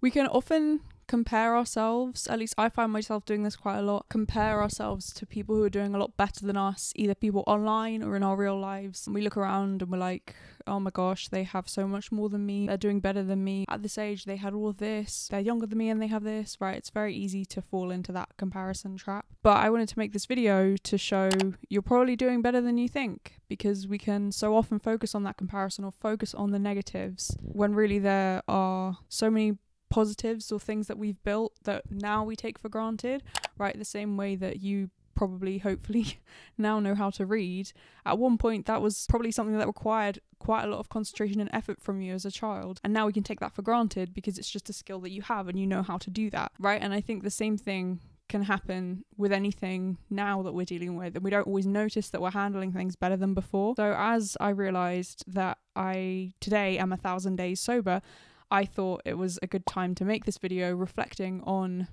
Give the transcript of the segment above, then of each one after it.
We can often compare ourselves, at least I find myself doing this quite a lot, compare ourselves to people who are doing a lot better than us, either people online or in our real lives. And we look around and we're like, oh my gosh, they have so much more than me. They're doing better than me. At this age, they had all of this. They're younger than me and they have this, right? It's very easy to fall into that comparison trap. But I wanted to make this video to show you're probably doing better than you think because we can so often focus on that comparison or focus on the negatives when really there are so many positives or things that we've built that now we take for granted, right? The same way that you probably, hopefully, now know how to read. At one point, that was probably something that required quite a lot of concentration and effort from you as a child. And now we can take that for granted because it's just a skill that you have and you know how to do that, right? And I think the same thing can happen with anything now that we're dealing with and we don't always notice that we're handling things better than before so as i realized that i today am a thousand days sober I thought it was a good time to make this video reflecting on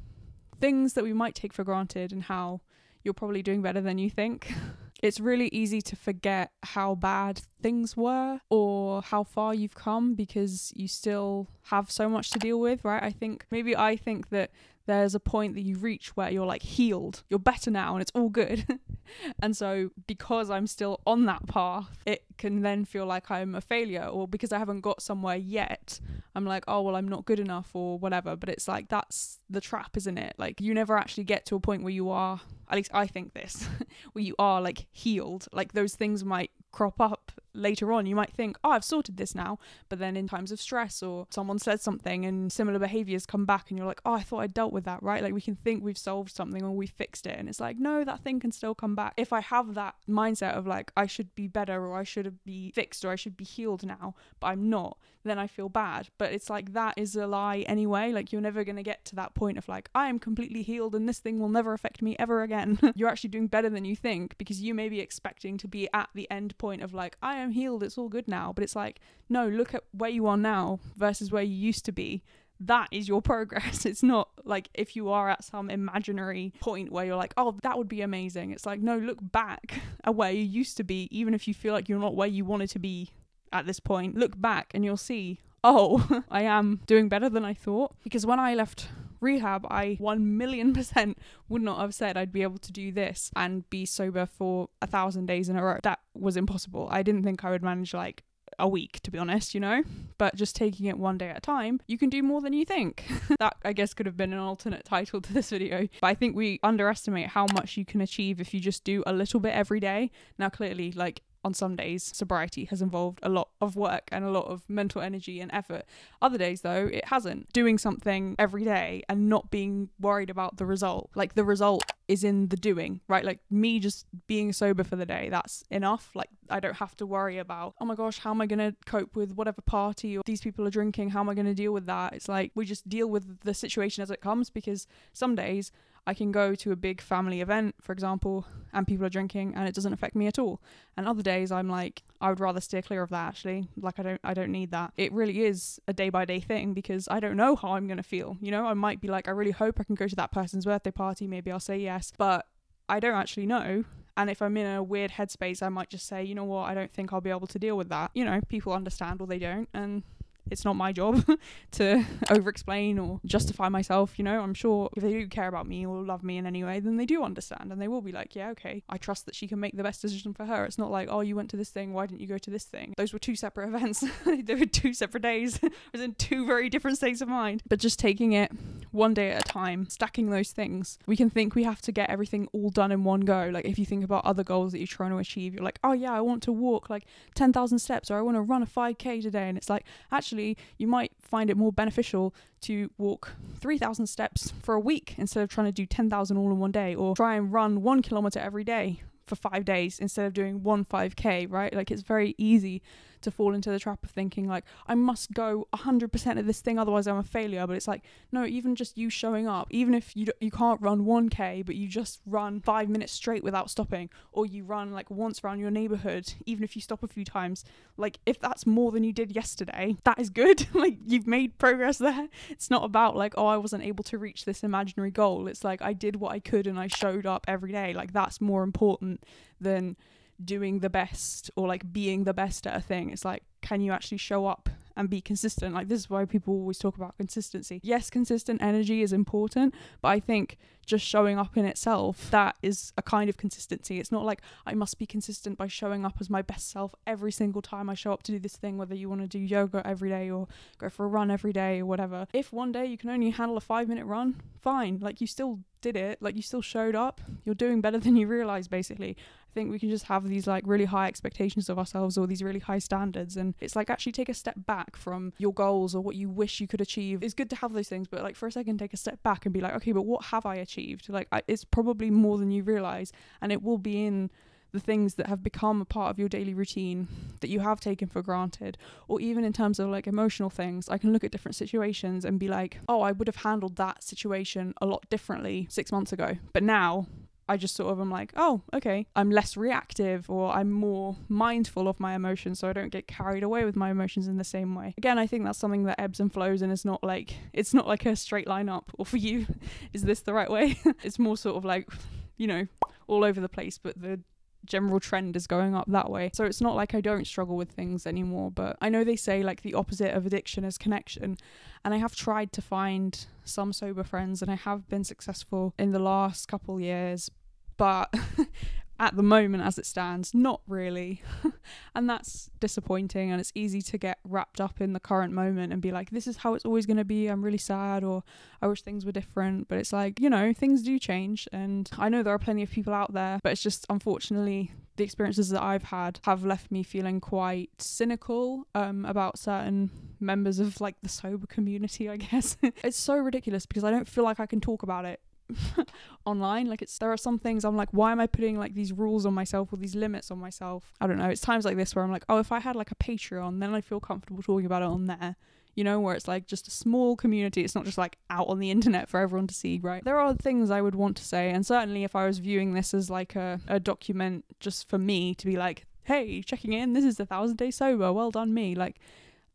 things that we might take for granted and how you're probably doing better than you think. it's really easy to forget how bad things were or how far you've come because you still have so much to deal with, right? I think maybe I think that there's a point that you reach where you're like healed, you're better now, and it's all good. and so, because I'm still on that path, it can then feel like I'm a failure, or because I haven't got somewhere yet, I'm like, oh, well, I'm not good enough, or whatever. But it's like, that's the trap, isn't it? Like, you never actually get to a point where you are, at least I think this, where you are like healed. Like, those things might crop up later on. You might think, oh, I've sorted this now. But then in times of stress or someone said something and similar behaviors come back and you're like, oh, I thought I dealt with that, right? Like we can think we've solved something or we fixed it. And it's like, no, that thing can still come back. If I have that mindset of like, I should be better or I should be fixed or I should be healed now, but I'm not, then I feel bad. But it's like, that is a lie anyway. Like you're never going to get to that point of like, I am completely healed and this thing will never affect me ever again. you're actually doing better than you think because you may be expecting to be at the end point of like, I am healed, it's all good now. But it's like, no, look at where you are now versus where you used to be. That is your progress. It's not like if you are at some imaginary point where you're like, oh, that would be amazing. It's like, no, look back at where you used to be, even if you feel like you're not where you wanted to be at this point. Look back and you'll see, oh, I am doing better than I thought. Because when I left rehab, I 1 million percent would not have said I'd be able to do this and be sober for a thousand days in a row. That was impossible. I didn't think I would manage like a week, to be honest, you know? But just taking it one day at a time, you can do more than you think. that, I guess, could have been an alternate title to this video. But I think we underestimate how much you can achieve if you just do a little bit every day. Now, clearly, like, on some days, sobriety has involved a lot of work and a lot of mental energy and effort. Other days, though, it hasn't. Doing something every day and not being worried about the result. Like, the result is in the doing, right? Like, me just being sober for the day, that's enough. Like, I don't have to worry about, oh my gosh, how am I going to cope with whatever party or these people are drinking? How am I going to deal with that? It's like we just deal with the situation as it comes because some days I can go to a big family event, for example, and people are drinking and it doesn't affect me at all. And other days I'm like, I would rather steer clear of that actually. Like I don't I don't need that. It really is a day by day thing because I don't know how I'm gonna feel. You know, I might be like, I really hope I can go to that person's birthday party, maybe I'll say yes. But I don't actually know. And if I'm in a weird headspace, I might just say, you know what, I don't think I'll be able to deal with that. You know, people understand or they don't. And it's not my job to over explain or justify myself. You know, I'm sure if they do care about me or love me in any way, then they do understand and they will be like, yeah, okay, I trust that she can make the best decision for her. It's not like, oh, you went to this thing, why didn't you go to this thing? Those were two separate events. they were two separate days. I was in two very different states of mind. But just taking it one day at a time, stacking those things. We can think we have to get everything all done in one go. Like if you think about other goals that you're trying to achieve, you're like, oh yeah, I want to walk like 10,000 steps or I want to run a 5k today. And it's like, actually, actually you might find it more beneficial to walk 3,000 steps for a week instead of trying to do 10,000 all in one day, or try and run one kilometer every day for five days instead of doing one 5k, right? Like it's very easy to fall into the trap of thinking like I must go 100% of this thing otherwise I'm a failure. But it's like no even just you showing up even if you you can't run 1k but you just run 5 minutes straight without stopping or you run like once around your neighborhood even if you stop a few times like if that's more than you did yesterday that is good. Like you've made progress there. It's not about like oh I wasn't able to reach this imaginary goal. It's like I did what I could and I showed up every day. Like that's more important than doing the best or like being the best at a thing. It's like, can you actually show up and be consistent. Like this is why people always talk about consistency. Yes, consistent energy is important, but I think just showing up in itself, that is a kind of consistency. It's not like I must be consistent by showing up as my best self every single time I show up to do this thing, whether you want to do yoga every day or go for a run every day or whatever. If one day you can only handle a five minute run, fine. Like you still did it, like you still showed up. You're doing better than you realize, basically I think we can just have these like really high expectations of ourselves or these really high standards and it's like actually take a step back from your goals or what you wish you could achieve it's good to have those things but like for a second take a step back and be like okay but what have i achieved like I, it's probably more than you realize and it will be in the things that have become a part of your daily routine that you have taken for granted. Or even in terms of like emotional things i can look at different situations and be like oh i would have handled that situation a lot differently 6 months ago. But now I just sort of am like, oh, okay, I'm less reactive or I'm more mindful of my emotions so I don't get carried away with my emotions in the same way. Again, I think that's something that ebbs and flows and it's not like it's not like a straight line up or for you is this the right way? it's more sort of like, you know, all over the place, but the general trend is going up that way. So it's not like I don't struggle with things anymore, but I know they say like the opposite of addiction is connection. And I have tried to find some sober friends and I have been successful in the last couple years, but at the moment as it stands not really. And that's disappointing and it's easy to get wrapped up in the current moment and be like this is how it's always going to be. I'm really sad or i wish things were different. But it's like you know things do change and i know there are plenty of people out there but it's just unfortunately the experiences that I've had have left me feeling quite cynical um, about certain members of like the sober community, I guess. it's so ridiculous because I don't feel like I can talk about it online like it's there are some things i'm like why am i putting like these rules on myself or these limits on myself? I don't know. It's times like this where i'm like oh if i had like a patreon then i'd feel comfortable talking about it on there. You know where it's like just a small community. It's not just like out on the internet for everyone to see right? There are things i would want to say. And certainly if i was viewing this as like a, a document just for me to be like hey checking in. This is the thousand day sober. Well done me. Like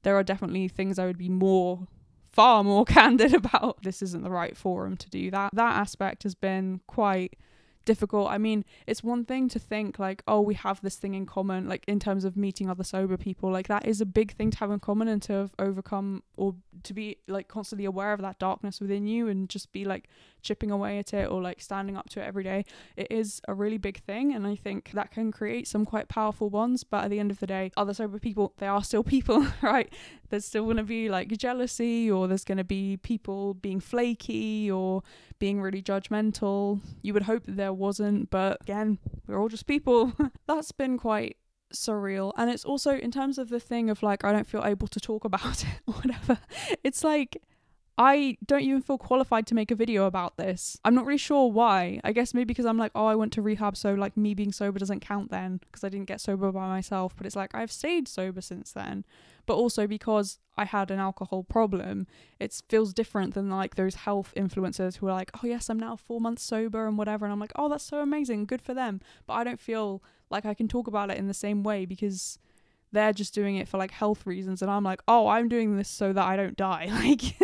there are definitely things i would be more far more candid about this isn't the right forum to do that. That aspect has been quite difficult. I mean, it's one thing to think like, oh, we have this thing in common, like in terms of meeting other sober people. Like that is a big thing to have in common and to have overcome or to be like constantly aware of that darkness within you and just be like chipping away at it or like standing up to it every day. It is a really big thing and I think that can create some quite powerful bonds. But at the end of the day, other sober people, they are still people, right? There's still gonna be like jealousy or there's gonna be people being flaky or being really judgmental. You would hope that there wasn't, but again, we're all just people. That's been quite surreal. And it's also in terms of the thing of like, I don't feel able to talk about it or whatever. It's like, I don't even feel qualified to make a video about this. I'm not really sure why. I guess maybe because I'm like, oh, I went to rehab, so like me being sober doesn't count then because I didn't get sober by myself. But it's like I've stayed sober since then but also because I had an alcohol problem, it feels different than like those health influencers who are like, oh, yes, I'm now four months sober and whatever. And I'm like, oh, that's so amazing. Good for them. But I don't feel like I can talk about it in the same way because they're just doing it for like health reasons and I'm like, "Oh, I'm doing this so that I don't die." Like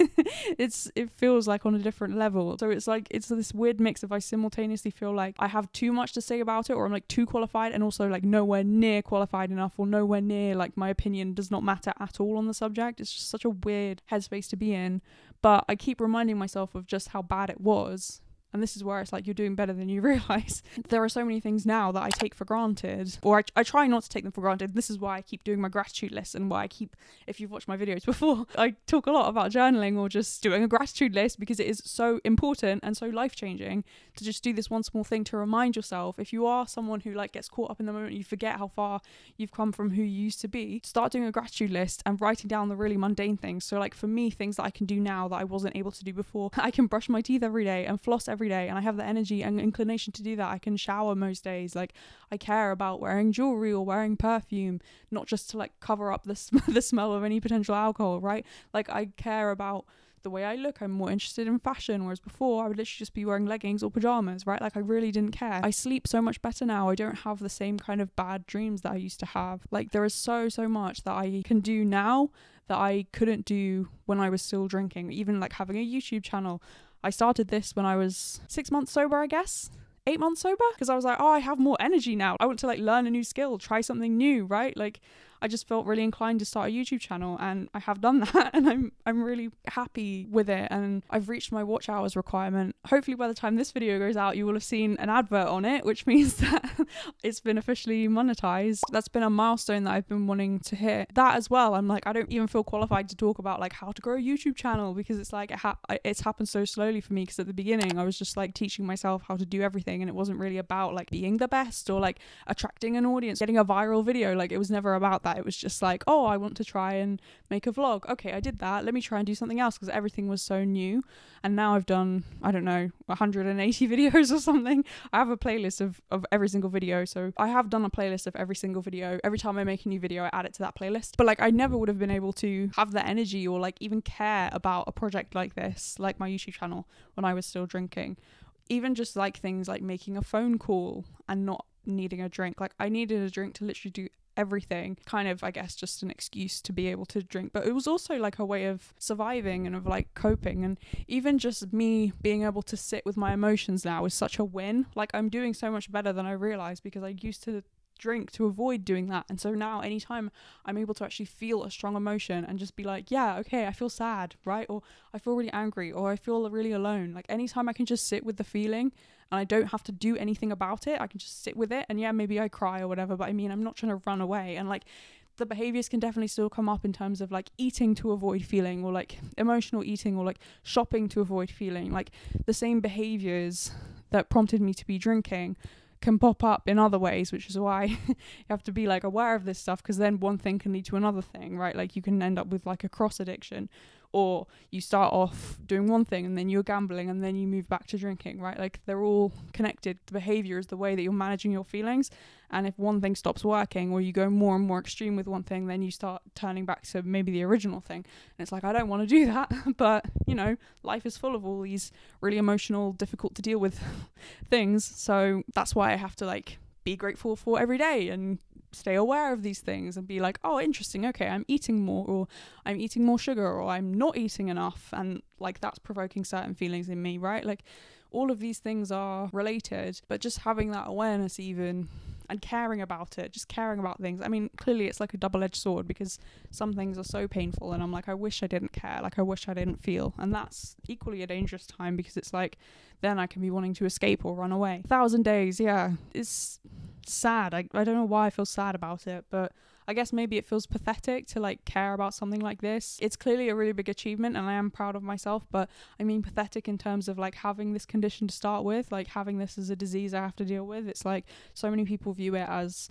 it's it feels like on a different level. So it's like it's this weird mix of I simultaneously feel like I have too much to say about it or I'm like too qualified and also like nowhere near qualified enough or nowhere near like my opinion does not matter at all on the subject. It's just such a weird headspace to be in. But I keep reminding myself of just how bad it was and this is where it's like you're doing better than you realize. there are so many things now that I take for granted, or I, I try not to take them for granted. This is why I keep doing my gratitude list and why I keep, if you've watched my videos before, I talk a lot about journaling or just doing a gratitude list because it is so important and so life changing to just do this one small thing to remind yourself. If you are someone who like gets caught up in the moment, you forget how far you've come from who you used to be, start doing a gratitude list and writing down the really mundane things. So, like for me, things that I can do now that I wasn't able to do before, I can brush my teeth every day and floss every every day and I have the energy and inclination to do that. I can shower most days. Like I care about wearing jewelry or wearing perfume, not just to like cover up the sm- the smell of any potential alcohol, right? Like I care about the way I look. I'm more interested in fashion, whereas before I would literally just be wearing leggings or pajamas, right? Like I really didn't care. I sleep so much better now. I don't have the same kind of bad dreams that I used to have. Like there is so so much that I can do now that I couldn't do when I was still drinking. Even like having a YouTube channel, I started this when I was six months sober, I guess. Eight months sober because I was like, oh, I have more energy now. I want to like learn a new skill, try something new, right? Like, I just felt really inclined to start a YouTube channel and I have done that and I'm I'm really happy with it and I've reached my watch hours requirement. Hopefully by the time this video goes out you will have seen an advert on it, which means that it's been officially monetized. That's been a milestone that I've been wanting to hit. That as well, I'm like I don't even feel qualified to talk about like how to grow a YouTube channel because it's like it ha- it's happened so slowly for me because at the beginning I was just like teaching myself how to do everything and it wasn't really about like being the best or like attracting an audience, getting a viral video. Like it was never about that. It was just like, oh, I want to try and make a vlog. Okay, I did that. Let me try and do something else because everything was so new. And now I've done, I don't know, 180 videos or something. I have a playlist of, of every single video. So I have done a playlist of every single video. Every time I make a new video, I add it to that playlist. But like I never would have been able to have the energy or like even care about a project like this, like my YouTube channel, when I was still drinking even just like things like making a phone call and not needing a drink. Like I needed a drink to literally do everything. Kind of, I guess, just an excuse to be able to drink. But it was also like a way of surviving and of like coping. And even just me being able to sit with my emotions now is such a win. Like I'm doing so much better than I realized because I used to drink to avoid doing that. And so now, anytime I'm able to actually feel a strong emotion and just be like, yeah, okay, I feel sad, right? Or I feel really angry, or I feel really alone. Like, anytime I can just sit with the feeling and I don't have to do anything about it, I can just sit with it. And yeah, maybe I cry or whatever, but I mean, I'm not trying to run away. And like, the behaviors can definitely still come up in terms of like eating to avoid feeling or like emotional eating or like shopping to avoid feeling like the same behaviors that prompted me to be drinking can pop up in other ways, which is why you have to be like aware of this stuff because then one thing can lead to another thing, right? Like you can end up with like a cross addiction or you start off doing one thing and then you're gambling and then you move back to drinking, right? Like they're all connected. The behavior is the way that you're managing your feelings. And if one thing stops working or you go more and more extreme with one thing, then you start turning back to maybe the original thing. And it's like, I don't want to do that. but, you know, life is full of all these really emotional, difficult to deal with things. So that's why I have to like be grateful for every day and stay aware of these things and be like, oh, interesting. Okay, I'm eating more, or I'm eating more sugar, or I'm not eating enough. And like that's provoking certain feelings in me, right? Like all of these things are related, but just having that awareness, even and caring about it, just caring about things. I mean, clearly it's like a double edged sword because some things are so painful, and I'm like, I wish I didn't care, like, I wish I didn't feel. And that's equally a dangerous time because it's like, then I can be wanting to escape or run away. A thousand days, yeah, it's sad. I, I don't know why I feel sad about it, but I guess maybe it feels pathetic to like care about something like this. It's clearly a really big achievement and I am proud of myself, but I mean pathetic in terms of like having this condition to start with, like having this as a disease I have to deal with. It's like so many people view it as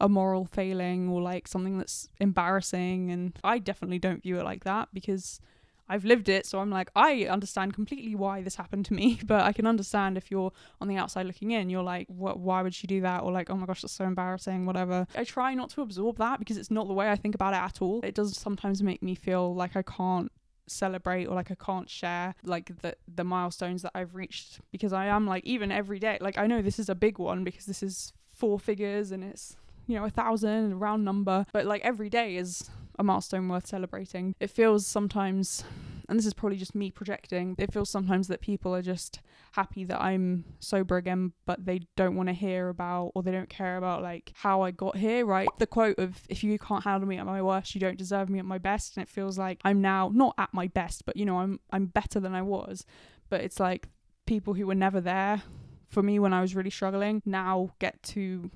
a moral failing or like something that's embarrassing and I definitely don't view it like that because I've lived it, so I'm like, I understand completely why this happened to me, but I can understand if you're on the outside looking in, you're like, what, why would she do that? Or like, oh my gosh, that's so embarrassing, whatever. I try not to absorb that because it's not the way I think about it at all. It does sometimes make me feel like I can't celebrate or like I can't share like the the milestones that I've reached because I am like even every day like I know this is a big one because this is four figures and it's you know a thousand a round number but like every day is a milestone worth celebrating. It feels sometimes, and this is probably just me projecting, it feels sometimes that people are just happy that I'm sober again, but they don't want to hear about or they don't care about like how I got here, right? The quote of if you can't handle me at my worst, you don't deserve me at my best. And it feels like I'm now not at my best, but you know, I'm I'm better than I was. But it's like people who were never there for me when I was really struggling now get to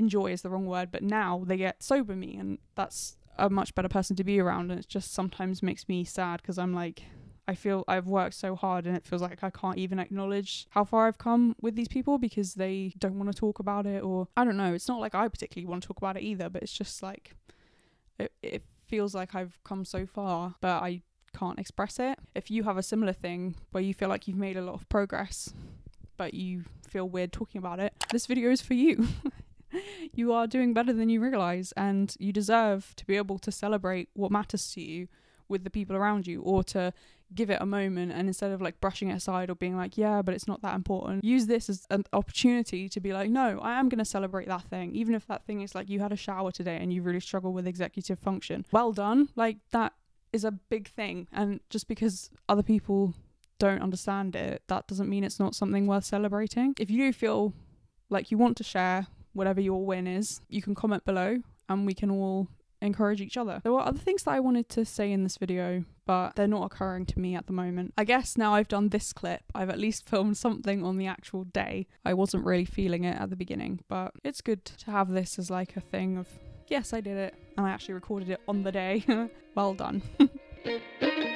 enjoy is the wrong word, but now they get sober me and that's a much better person to be around and it just sometimes makes me sad because I'm like I feel I've worked so hard and it feels like I can't even acknowledge how far I've come with these people because they don't want to talk about it or I don't know it's not like I particularly want to talk about it either but it's just like it, it feels like I've come so far but I can't express it. If you have a similar thing where you feel like you've made a lot of progress but you feel weird talking about it this video is for you you are doing better than you realize and you deserve to be able to celebrate what matters to you with the people around you or to give it a moment and instead of like brushing it aside or being like yeah but it's not that important use this as an opportunity to be like no i am going to celebrate that thing even if that thing is like you had a shower today and you really struggle with executive function. Well done. Like that is a big thing and just because other people don't understand it that doesn't mean it's not something worth celebrating. If you do feel like you want to share whatever your win is, you can comment below and we can all encourage each other. There were other things that I wanted to say in this video, but they're not occurring to me at the moment. I guess now I've done this clip, I've at least filmed something on the actual day. I wasn't really feeling it at the beginning, but it's good to have this as like a thing of, yes, I did it, and I actually recorded it on the day. well done.